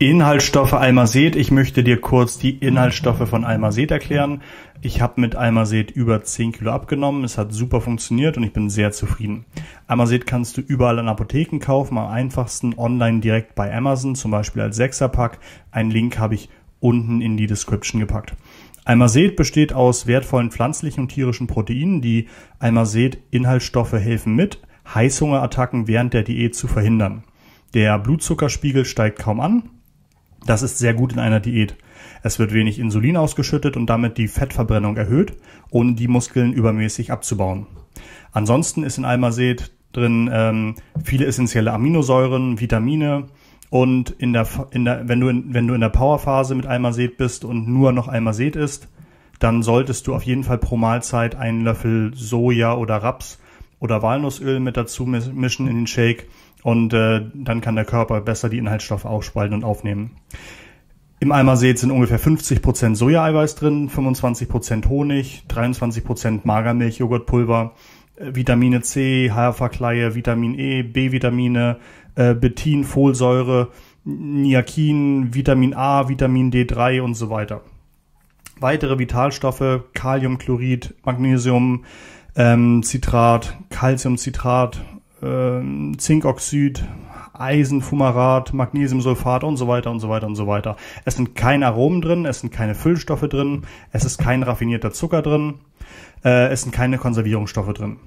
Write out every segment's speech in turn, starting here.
Inhaltsstoffe Almazet. Ich möchte dir kurz die Inhaltsstoffe von Almazet erklären. Ich habe mit Almazet über 10 Kilo abgenommen. Es hat super funktioniert und ich bin sehr zufrieden. Almazet kannst du überall in Apotheken kaufen, am einfachsten online direkt bei Amazon, zum Beispiel als Sechserpack. Einen Link habe ich unten in die Description gepackt. Almazet besteht aus wertvollen pflanzlichen und tierischen Proteinen. Die Almazet-Inhaltsstoffe helfen mit, Heißhungerattacken während der Diät zu verhindern. Der Blutzuckerspiegel steigt kaum an, das ist sehr gut in einer Diät. Es wird wenig Insulin ausgeschüttet und damit die Fettverbrennung erhöht, ohne die Muskeln übermäßig abzubauen. Ansonsten ist in Almazet drin ähm, viele essentielle Aminosäuren, Vitamine und in der, in der, wenn, du in, wenn du in der Powerphase mit Almazet bist und nur noch Almazet isst, dann solltest du auf jeden Fall pro Mahlzeit einen Löffel Soja oder Raps oder Walnussöl mit dazu mischen in den Shake und äh, dann kann der Körper besser die Inhaltsstoffe aufspalten und aufnehmen. Im Almazet sind ungefähr 50% Sojaeiweiß drin, 25% Honig, 23% Magermilch, Joghurtpulver, äh, Vitamine C, Haferkleie, Vitamin E, B-Vitamine, äh, Betin, Folsäure, Niakin, Vitamin A, Vitamin D3 und so weiter. Weitere Vitalstoffe, Kaliumchlorid, Magnesium, ähm, Citrat, Calciumcitrat, äh, Zinkoxid, Eisenfumarat, Magnesiumsulfat und so weiter und so weiter und so weiter. Es sind keine Aromen drin, es sind keine Füllstoffe drin, es ist kein raffinierter Zucker drin, äh, es sind keine Konservierungsstoffe drin.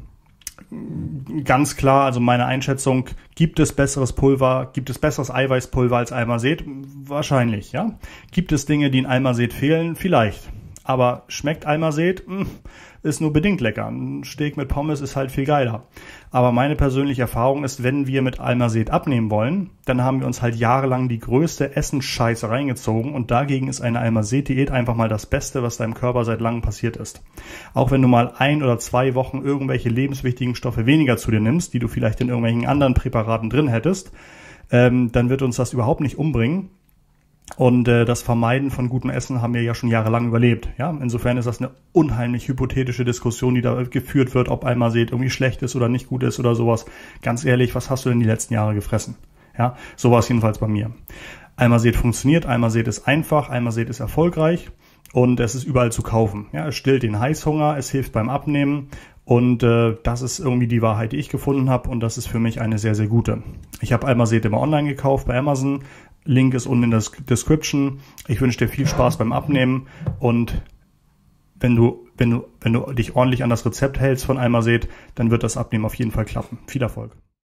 Ganz klar, also meine Einschätzung, gibt es besseres Pulver, gibt es besseres Eiweißpulver als Almazet? Wahrscheinlich, ja. Gibt es Dinge, die in Almazet fehlen? Vielleicht. Aber schmeckt Almazet? Hm, ist nur bedingt lecker. Ein Steak mit Pommes ist halt viel geiler. Aber meine persönliche Erfahrung ist, wenn wir mit Almazet abnehmen wollen, dann haben wir uns halt jahrelang die größte Essensscheiße reingezogen und dagegen ist eine Almazet-Diät einfach mal das Beste, was deinem Körper seit langem passiert ist. Auch wenn du mal ein oder zwei Wochen irgendwelche lebenswichtigen Stoffe weniger zu dir nimmst, die du vielleicht in irgendwelchen anderen Präparaten drin hättest, ähm, dann wird uns das überhaupt nicht umbringen und äh, das Vermeiden von gutem Essen haben wir ja schon jahrelang überlebt. Ja, insofern ist das eine unheimlich hypothetische Diskussion, die da geführt wird, ob einmal seht, irgendwie schlecht ist oder nicht gut ist oder sowas. Ganz ehrlich, was hast du denn die letzten Jahre gefressen? Ja, so war es jedenfalls bei mir. Einmal seht funktioniert, einmal seht ist einfach, einmal seht ist erfolgreich und es ist überall zu kaufen. Ja, es stillt den Heißhunger, es hilft beim Abnehmen und äh, das ist irgendwie die Wahrheit, die ich gefunden habe und das ist für mich eine sehr, sehr gute. Ich habe Almazet immer online gekauft bei Amazon, Link ist unten in der Description. Ich wünsche dir viel Spaß beim Abnehmen und wenn du, wenn du, wenn du dich ordentlich an das Rezept hältst von Almazet, dann wird das Abnehmen auf jeden Fall klappen. Viel Erfolg.